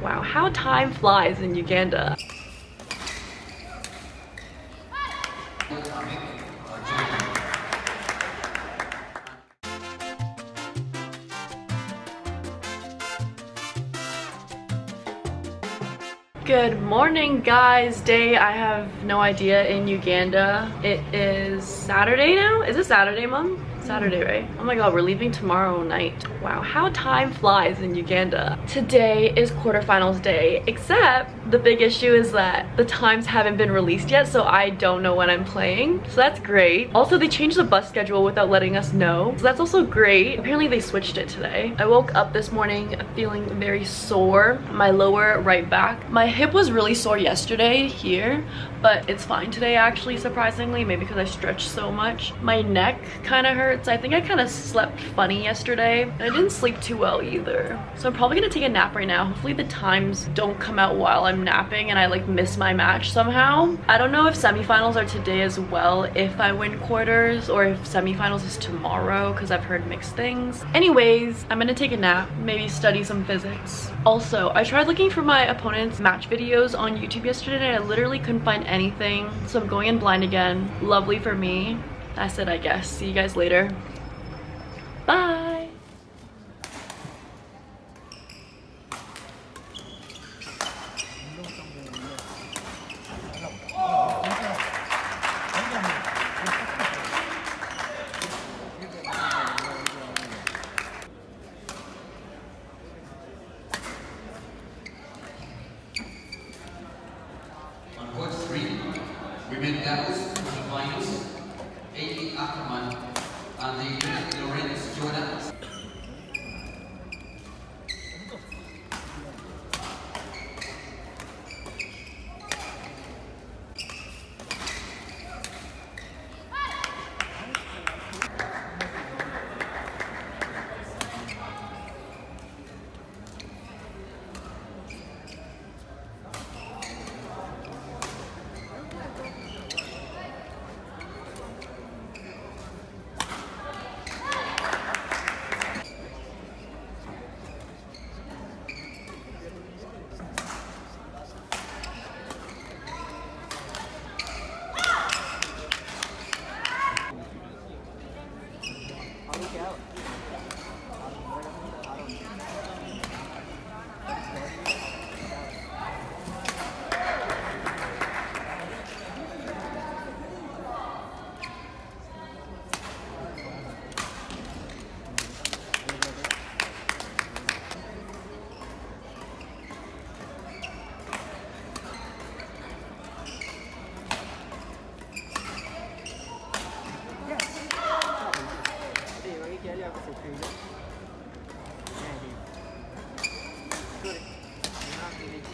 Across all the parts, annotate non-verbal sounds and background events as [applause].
Wow, how time flies in Uganda. Good morning guys, day I have no idea in Uganda. It is Saturday now? Is it Saturday mom? Saturday, right? Oh my god, we're leaving tomorrow night. Wow, how time flies in Uganda. Today is quarterfinals day, except the big issue is that the times haven't been released yet, so I don't know when I'm playing. So that's great. Also, they changed the bus schedule without letting us know. So that's also great. Apparently they switched it today. I woke up this morning feeling very sore. My lower right back. My hip was really sore yesterday here, but it's fine today actually, surprisingly. Maybe because I stretched so much. My neck kind of hurts. I think I kind of slept funny yesterday. And I didn't sleep too well either. So I'm probably gonna take a nap right now. Hopefully the times don't come out while I'm napping and I like miss my match somehow. I don't know if semifinals are today as well if I win quarters or if semifinals is tomorrow because I've heard mixed things. Anyways, I'm gonna take a nap, maybe study some physics. Also, I tried looking for my opponent's match videos on YouTube yesterday and I literally couldn't find anything. So I'm going in blind again. Lovely for me. That's it, I guess. See you guys later. Bye.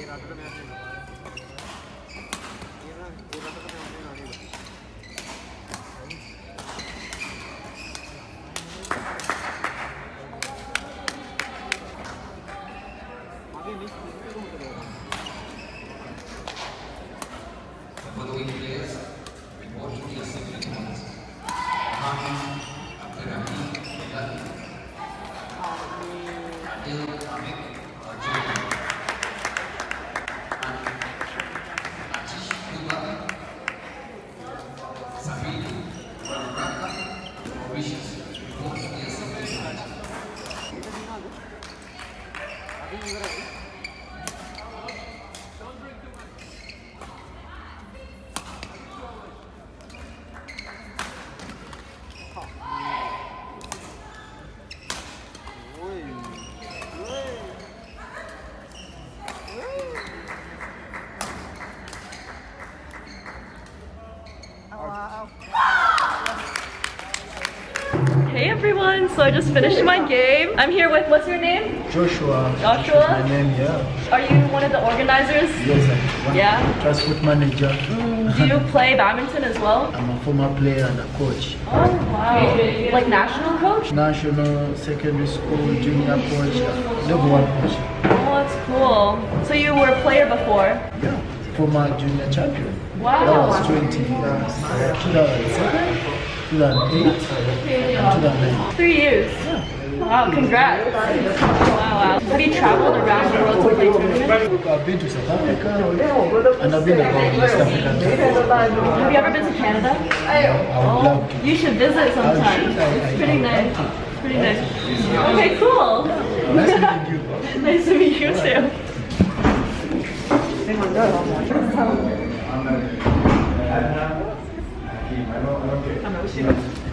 ඒ රටට මෙයා කියනවා. ඒ රටට මෙයා කියනවා. quando so I just finished my game. I'm here with, what's your name? Joshua. Joshua? My name, yeah. Are you one of the organizers? Yes, I'm one Yeah? transport manager. Mm, Do you [laughs] play badminton as well? I'm a former player and a coach. Oh wow. Like national coach? National, secondary school, junior coach, level one coach. Oh, that's cool. So you were a player before? Yeah, former junior champion. Wow. That was 20, uh, 2007. 2008 2009. Three years. Wow, congrats. Wow, wow. Have you traveled around the world to play tournaments? I've been to South Africa and I've been around East Africa. Have you ever been to Canada? I would love to. Oh, you should visit sometime. should. I- I- It's pretty nice. It's pretty nice. Okay, cool. Nice meeting you. [laughs] nice to meet you too.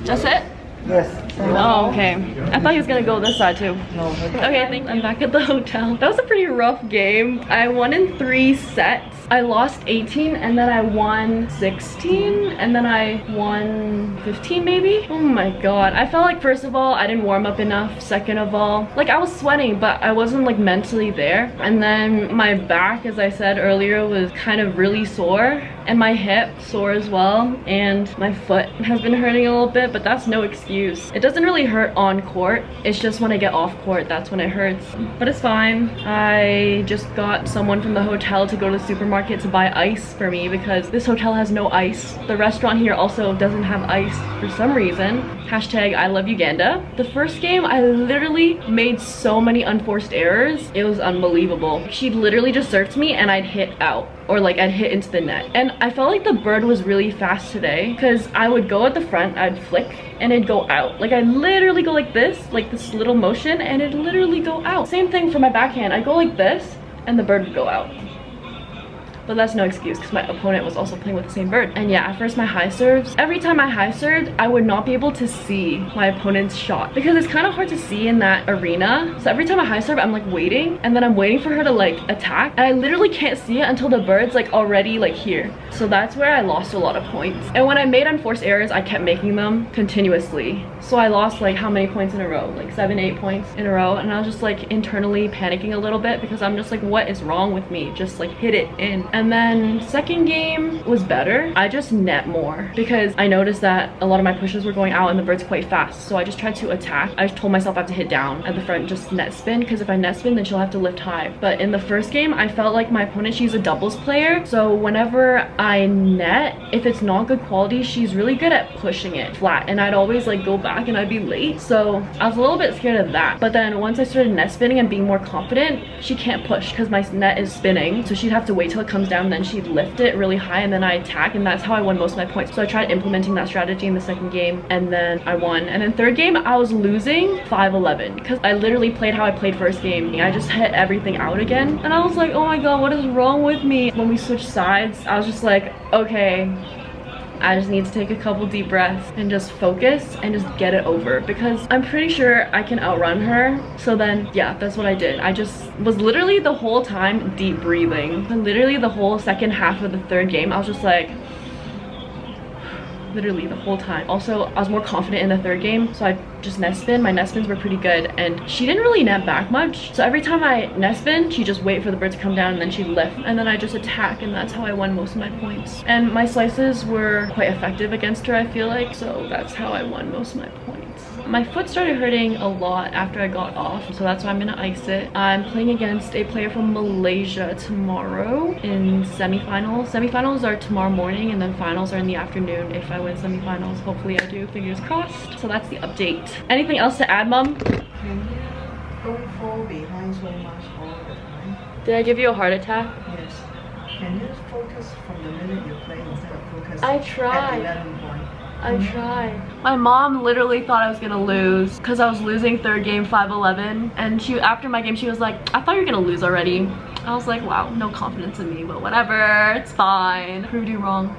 Just it? Yes. Oh, okay. I thought he was gonna go this side too. No, Okay, I think I'm back at the hotel. That was a pretty rough game. I won in three sets. I lost 18 and then I won 16 and then I won 15 maybe. Oh my god. I felt like first of all, I didn't warm up enough. Second of all, like I was sweating, but I wasn't like mentally there. And then my back, as I said earlier, was kind of really sore and my hip sore as well. And my foot has been hurting a little bit, but that's no excuse. It doesn't really hurt on court. It's just when I get off court, that's when it hurts. But it's fine. I just got someone from the hotel to go to the supermarket to buy ice for me because this hotel has no ice. The restaurant here also doesn't have ice for some reason. Hashtag I love Uganda. The first game, I literally made so many unforced errors. It was unbelievable. She'd literally just served me and I'd hit out or like I'd hit into the net. And I felt like the bird was really fast today because I would go at the front, I'd flick and it'd go out. Like I literally go like this, like this little motion and it'd literally go out. Same thing for my backhand. I go like this and the bird would go out. But that's no excuse because my opponent was also playing with the same bird. And yeah, at first my high serves, every time I high served, I would not be able to see my opponent's shot because it's kind of hard to see in that arena. So every time I high serve, I'm like waiting and then I'm waiting for her to like attack. And I literally can't see it until the bird's like already like here. So that's where I lost a lot of points. And when I made unforced errors, I kept making them continuously. So I lost like how many points in a row? Like seven, eight points in a row. And I was just like internally panicking a little bit because I'm just like, what is wrong with me? Just like hit it in. And then second game was better. I just net more because I noticed that a lot of my pushes were going out and the bird's quite fast. So I just tried to attack. I told myself I have to hit down at the front, just net spin because if I net spin, then she'll have to lift high. But in the first game, I felt like my opponent, she's a doubles player. So whenever I net, if it's not good quality, she's really good at pushing it flat. And I'd always like go back and I'd be late. So I was a little bit scared of that. But then once I started net spinning and being more confident, she can't push because my net is spinning. So she'd have to wait till it comes down then she'd lift it really high and then I attack and that's how I won most of my points. So I tried implementing that strategy in the second game and then I won. And then third game, I was losing 5-11 because I literally played how I played first game. I just hit everything out again. And I was like, oh my god, what is wrong with me? When we switched sides, I was just like, okay, I just need to take a couple deep breaths and just focus and just get it over because I'm pretty sure I can outrun her. So then, yeah, that's what I did. I just was literally the whole time deep breathing. And literally the whole second half of the third game, I was just like, [sighs] literally the whole time. Also, I was more confident in the third game, so I just spin. My spins were pretty good, and she didn't really net back much. So every time I spin, she just wait for the bird to come down, and then she'd lift, and then I just attack, and that's how I won most of my points. And my slices were quite effective against her, I feel like, so that's how I won most of my points. My foot started hurting a lot after I got off, so that's why I'm gonna ice it. I'm playing against a player from Malaysia tomorrow in semifinals. Semifinals are tomorrow morning, and then finals are in the afternoon if I win semifinals. Hopefully I do, fingers crossed. So that's the update. Anything else to add, Mom? Can you don't fall behind so much all the time? Did I give you a heart attack? Yes. Can you focus from the minute you play instead of focus I at 11 point? I mm-hmm. tried. My mom literally thought I was gonna lose because I was losing third game 5-11 and she after my game she was like I thought you were gonna lose already. I was like wow no confidence in me but whatever it's fine. Proved you wrong.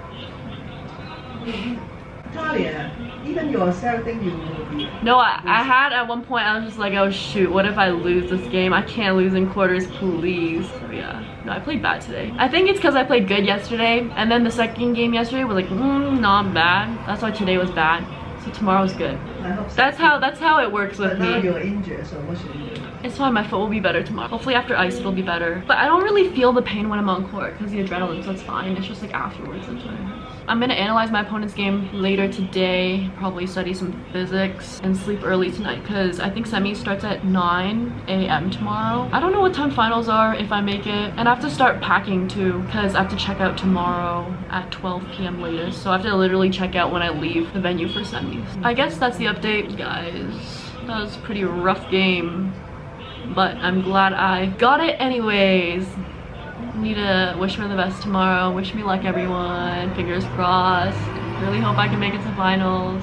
Mm-hmm. Talia, even yourself think you will be. No I, I had at one point I was just like oh shoot what if I lose this game? I can't lose in quarters please. So yeah. No I played bad today. I think it's because I played good yesterday and then the second game yesterday was like mm, not bad. That's why today was bad. So tomorrow's good. I hope so. That's how that's how it works with But now me. you're injured, so what should you do? It's fine, my foot will be better tomorrow. Hopefully after ice it'll be better. But I don't really feel the pain when I'm on court because the adrenaline, so it's fine. It's just like afterwards that's when it hurts. I'm gonna analyze my opponent's game later today, probably study some physics and sleep early tonight because I think semi starts at 9 a.m. tomorrow. I don't know what time finals are if I make it. And I have to start packing too because I have to check out tomorrow at 12 p.m. latest. So I have to literally check out when I leave the venue for semis. I guess that's the update, guys. That was a pretty rough game but I'm glad I got it anyways. Need to wish her the best tomorrow. Wish me luck, everyone. Fingers crossed. Really hope I can make it to finals.